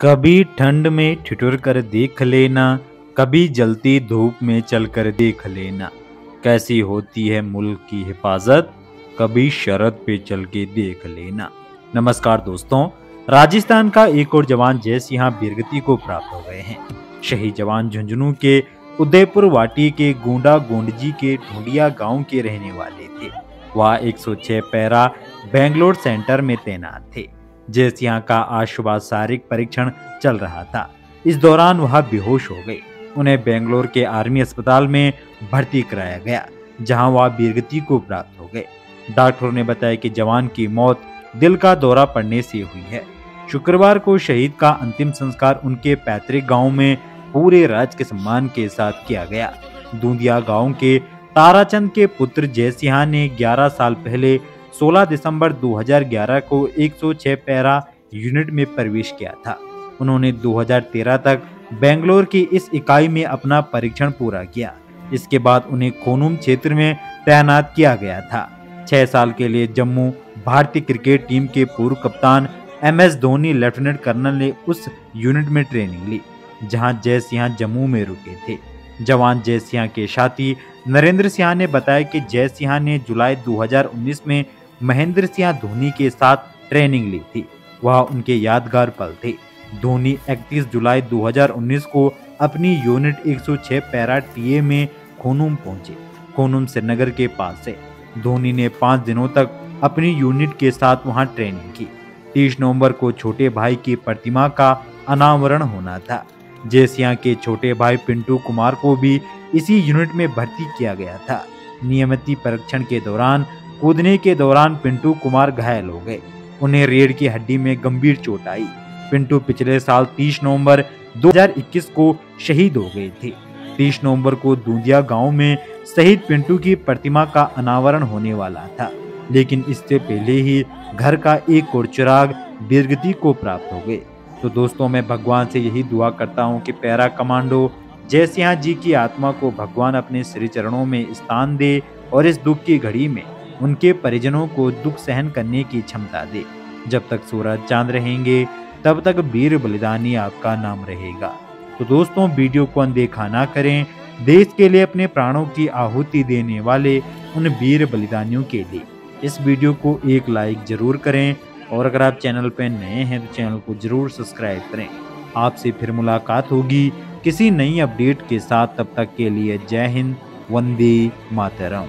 कभी ठंड में ठिठुर कर देख लेना, कभी जलती धूप में चल कर देख लेना। कैसी होती है मुल्क की हिफाजत, कभी शरद पे चल के देख लेना। नमस्कार दोस्तों, राजस्थान का एक और जवान जय सिंह बीरगति को प्राप्त हो गए हैं। शहीद जवान झुंझुनू के उदयपुर वाटी के गोंडा गोंडजी के ढूंढिया गाँव के रहने वाले थे। वह 106 पैरा बेंगलोर सेंटर में तैनात थे। जयसिंह का सुबह शारीरिक परीक्षण चल रहा था। इस दौरान वह बेहोश हो गए। उन्हें बेंगलोर के आर्मी अस्पताल में भर्ती कराया गया, जहाँ वह बीरगति को प्राप्त हो गए। डॉक्टरों ने बताया कि जवान की मौत दिल का दौरा पड़ने से हुई है। शुक्रवार को शहीद का अंतिम संस्कार उनके पैतृक गाँव में पूरे राज के सम्मान के साथ किया गया। दूंदिया गाँव के ताराचंद के पुत्र जयसिंह ने 11 साल पहले 16 दिसंबर 2011 को 106 पैरा यूनिट में प्रवेश किया था। उन्होंने 2013 तक बेंगलोर की इस इकाई में अपना परीक्षण पूरा किया। इसके बाद उन्हें खोनुम क्षेत्र में तैनात किया गया था। छह साल के लिए जम्मू भारतीय क्रिकेट टीम के पूर्व कप्तान M S Dhoni, lieutenant colonel ने उस यूनिट में ट्रेनिंग ली, जहाँ जय सिंह जम्मू में रुके थे। जवान जय सिंह के साथी। नरेंद्र सिंह ने बताया कि जय सिंह ने जुलाई 2019 में महेंद्र सिंह धोनी के साथ ट्रेनिंग ली थी। वह उनके यादगार पल थे। धोनी 31 जुलाई 2019 को अपनी यूनिट 106 पैरा टीए में खोनुम पहुँचे। खोनुम श्रीनगर के पास से। धोनी ने पाँच दिनों तक अपनी यूनिट के साथ वहाँ ट्रेनिंग की। तीस नवंबर को छोटे भाई की प्रतिमा का अनावरण होना था। जयसिया के छोटे भाई पिंटू कुमार को भी इसी यूनिट में भर्ती किया गया था। नियमित परीक्षण के दौरान, कूदने के दौरान पिंटू कुमार घायल हो गए। उन्हें रीढ़ की हड्डी में गंभीर चोट आई। पिंटू पिछले साल 30 नवंबर 2021 को शहीद हो गए थे। 30 नवंबर को दूधिया गाँव में शहीद पिंटू की प्रतिमा का अनावरण होने वाला था। लेकिन इससे पहले ही घर का एक और चिराग बीरगति को प्राप्त हो गए। तो दोस्तों, मैं भगवान से यही दुआ करता हूँ कि पैरा कमांडो जय सिंह जी की आत्मा को भगवान अपने श्री चरणों में स्थान दे और इस दुख की घड़ी में उनके परिजनों को दुख सहन करने की क्षमता दे। जब तक सूरज चाँद रहेंगे, तब तक वीर बलिदानी आपका नाम रहेगा। तो दोस्तों, वीडियो को अनदेखा ना करें। देश के लिए अपने प्राणों की आहुति देने वाले उन वीर बलिदानियों के लिए। इस वीडियो को एक लाइक ज़रूर करें और अगर आप चैनल पर नए हैं तो चैनल को ज़रूर सब्सक्राइब करें। आपसे फिर मुलाकात होगी किसी नई अपडेट के साथ। तब तक के लिए जय हिंद, वंदे मातरम।